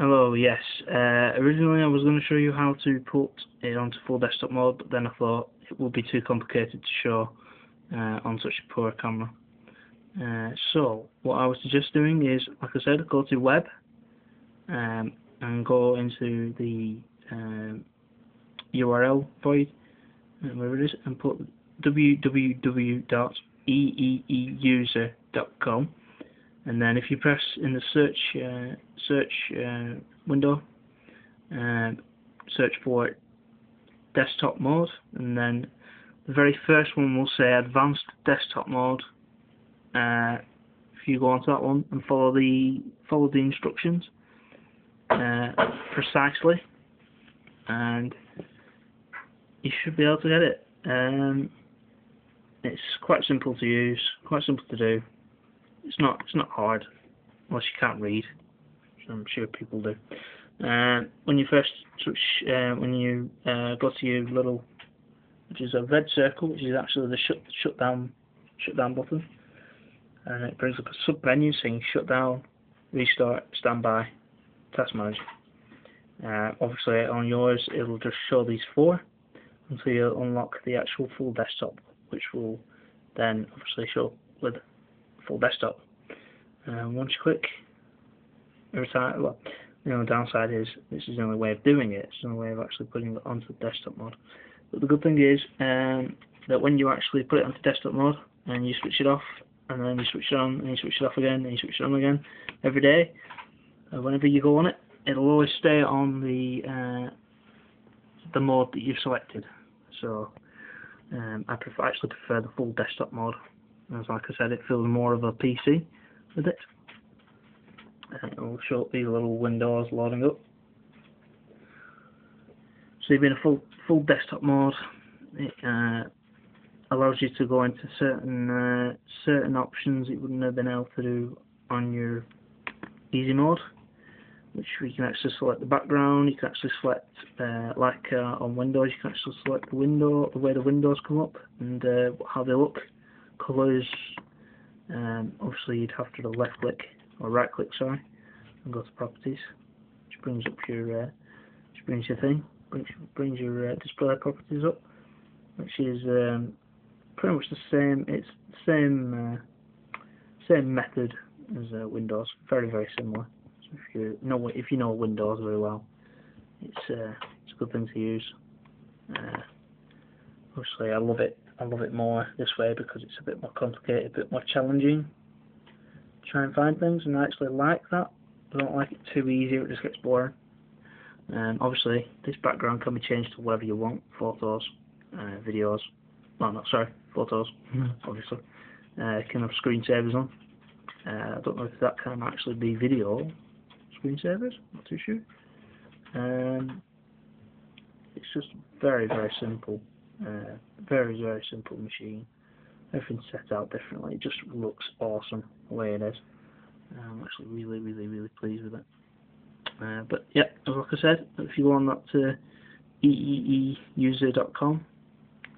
Hello, yes. Uh, originally I was going to show you how to put it onto full desktop mode, but then I thought it would be too complicated to show uh, on such a poor camera. Uh, so, what I was just doing is, like I said, go to web um, and go into the um, URL void, uh, wherever it is, and put www.eeeuser.com and then if you press in the search uh, search uh, window uh, search for desktop mode and then the very first one will say advanced desktop mode. Uh, if you go onto that one and follow the follow the instructions uh, precisely and you should be able to get it. Um, it's quite simple to use quite simple to do it's not it's not hard unless you can't read. I'm sure people do. Uh, when you first switch, uh, when you uh, go to your little, which is a red circle, which is actually the shut shut down shut down button, and it brings up a sub menu saying shut down, restart, standby, task manager. Uh, obviously on yours it'll just show these four until you unlock the actual full desktop, which will then obviously show with full desktop. Um, once you click, every time, well, the only downside is this is the only way of doing it. It's the only way of actually putting it onto the desktop mode. But the good thing is um, that when you actually put it onto desktop mode and you switch it off, and then you switch it on, and you switch it off again, and you switch it on again every day, uh, whenever you go on it, it'll always stay on the uh, the mode that you've selected. So um, I prefer, actually prefer the full desktop mode as like I said it feels more of a PC with it. And it will show up these little windows loading up. So you've been a full full desktop mode it uh, allows you to go into certain uh, certain options it wouldn't have been able to do on your easy mode which we can actually select the background, you can actually select, uh, like uh, on Windows, you can actually select the window, the way the windows come up and uh, how they look colours, um, obviously you'd have to left click or right click, sorry, and go to properties, which brings up your, uh, which brings your thing, brings brings your uh, display properties up, which is um, pretty much the same. It's the same uh, same method as uh, Windows, very very similar. So if you know if you know Windows very well, it's uh, it's a good thing to use. Uh, obviously, I love it I love it more this way because it's a bit more complicated, a bit more challenging. Try and find things, and I actually like that. I don't like it too easy; it just gets boring. Um, obviously, this background can be changed to whatever you want: photos, uh, videos. Well, not sorry, photos. obviously, uh, can have screensavers on. Uh, I don't know if that can actually be video screensavers. Not too sure. Um, it's just very, very simple. Uh, very, very simple machine. Everything's set out differently. It just looks awesome the way it is. I'm actually really, really, really pleased with it. Uh, but yeah, like I said, if you go on that to eeeuser.com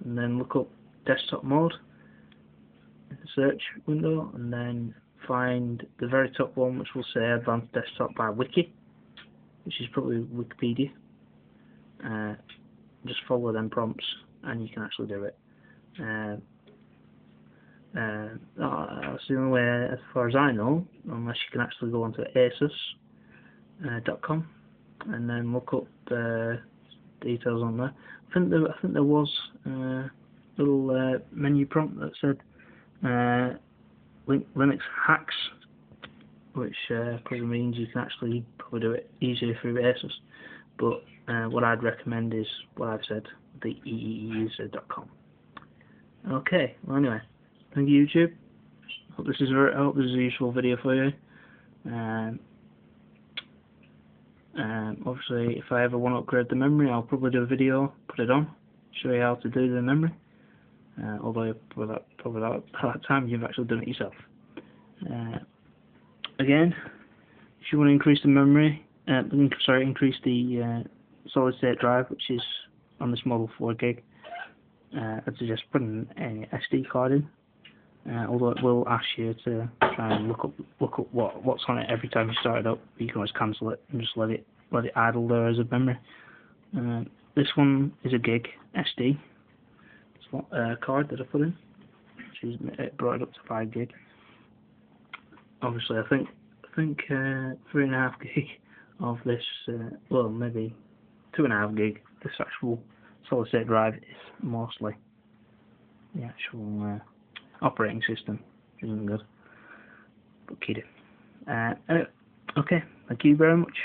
and then look up desktop mode in the search window and then find the very top one which will say advanced desktop by wiki which is probably Wikipedia uh, just follow them prompts and you can actually do it. Uh, uh, that's the only way, as far as I know, unless you can actually go onto asus.com uh, and then look up the details on there. I think there, I think there was a little uh, menu prompt that said uh, Linux hacks, which uh, probably means you can actually probably do it easier through ASUS. But uh, what I'd recommend is what I've said, the eeeuser.com. Okay, well anyway, thank you YouTube. Hope this is a, I hope this is a useful video for you. Um, um, obviously, if I ever want to upgrade the memory, I'll probably do a video, put it on, show you how to do the memory. Uh, although probably that, by that time you've actually done it yourself. Uh, again, if you want to increase the memory, uh, sorry, increase the uh, solid state drive, which is on this model 4 gig. Uh, I'd suggest putting a SD card in. Uh, although it will ask you to try and look up look up what what's on it every time you start it up. You can always cancel it and just let it let it idle there as a memory. Uh, this one is a gig SD. A uh, card that I put in. She's it brought it up to five gig. Obviously, I think I think uh, three and a half gig of this. Uh, well, maybe two and a half gig. This actual solid state drive is mostly the actual uh, operating system, which isn't good. But it. Uh, okay, thank you very much.